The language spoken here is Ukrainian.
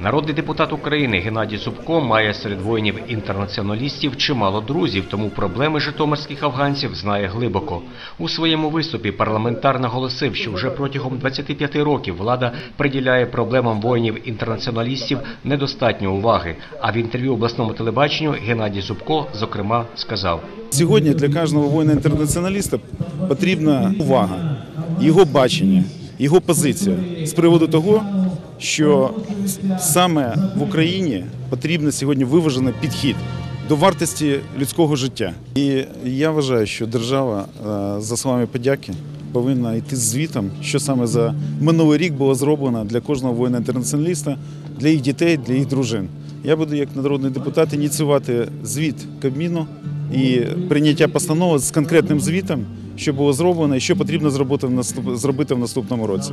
Народний депутат України Геннадій Зубко має серед воїнів-інтернаціоналістів чимало друзів, тому проблеми житомирських афганців знає глибоко. У своєму виступі парламентар наголосив, що вже протягом 25 років влада приділяє проблемам воїнів-інтернаціоналістів недостатньо уваги. А в інтерв'ю обласному телебаченню Геннадій Зубко, зокрема, сказав. Сьогодні для кожного воїна-інтернаціоналіста потрібна увага, його бачення, його позиція з приводу того, що саме в Україні потрібен сьогодні виважений підхід до вартості людського життя. І я вважаю, що держава е, за словами подяки повинна йти з звітом, що саме за минулий рік було зроблено для кожного воїна-інтернаціоналіста, для їх дітей, для їх дружин. Я буду як народний депутат ініціювати звіт Кабміну і прийняття постанови з конкретним звітом, що було зроблено і що потрібно зробити в наступ- зробити в наступному році.